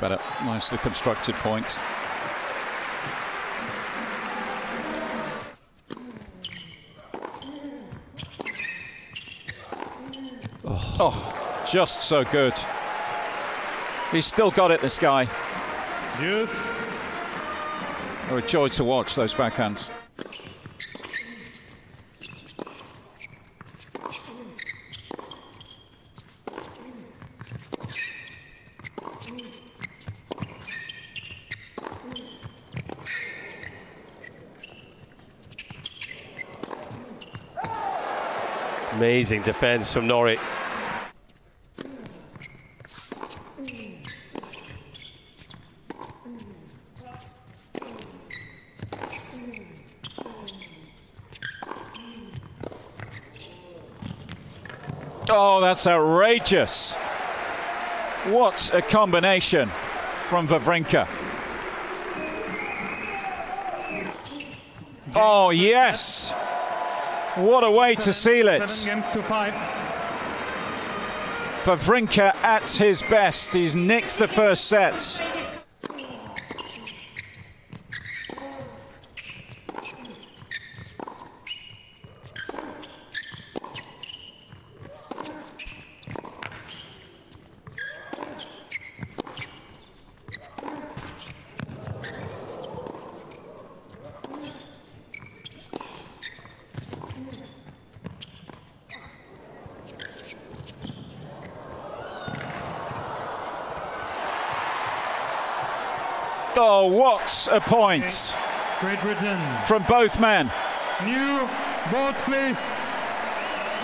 better. Nicely constructed point. Oh, oh, just so good. He's still got it, this guy. Yes. They're a joy to watch, those backhands. Amazing defence from Norrie. Oh, that's outrageous. What a combination from Wawrinka. Oh, yes. What a way to seal it. Wawrinka at his best. He's nicked the first set. Oh, what a point Great Britain. from both men. New both place.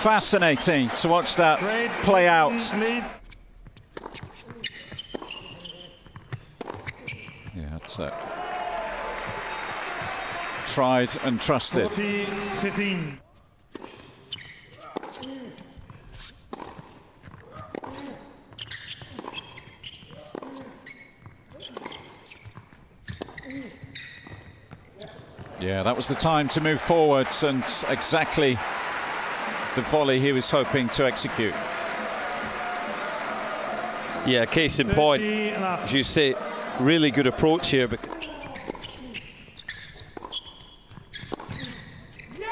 Fascinating to watch that Great play out. Yeah, that's it. Tried and trusted. 40 Yeah, that was the time to move forwards and exactly the volley he was hoping to execute. Yeah, case in point, as you say, really good approach here. But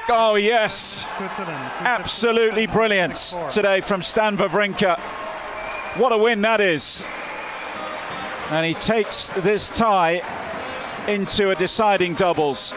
Oh, yes. Absolutely brilliant today from Stan Wawrinka. What a win that is. And he takes this tie into a deciding doubles.